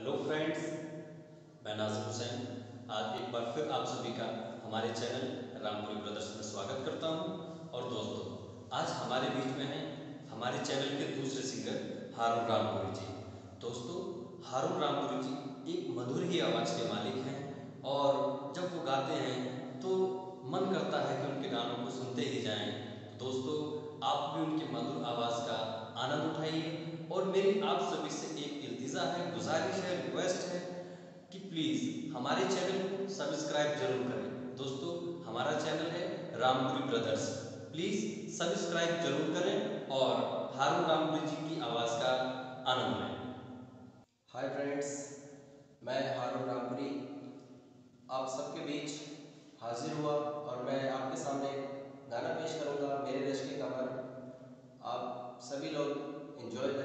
Hello friends मैं नाजिर हुसैन। आज एक बार फिर आप सभी का हमारे चैनल रामपुरी ब्रदर्स में स्वागत करता हूँ और दोस्तों, आज हमारे बीच में हैं हमारे चैनल के दूसरे सिंगर हारून रामपुरी जी। दोस्तों, हारून रामपुरी जी एक मधुर ही आवाज़ के मालिक हैं और जब वो गाते हैं तो मन करता है कि उनके गानों को सुनते ही जाएँ। दोस्तों, आप भी उनकी मधुर आवाज़ का आनंद उठाइए और मेरी आप सभी से इल्तिजा है, गुजारिश है, रिक्वेस्ट है कि प्लीज़ हमारे चैनल को सब्सक्राइब ज़रूर करें। दोस्तों, हमारा चैनल है रामपुरी ब्रदर्स। प्लीज़ सब्सक्राइब ज़रूर करें और हारून रामपुरी जी की आवाज़ का आनंद लें। हाय फ्रेंड्स मैं हारून रामपुरी। आप सबके बीच हाजिर हुआ और मैं आपके सामने गाना पेश करूँगा, मेरे देश की खबर आप सभी लोग एंजॉय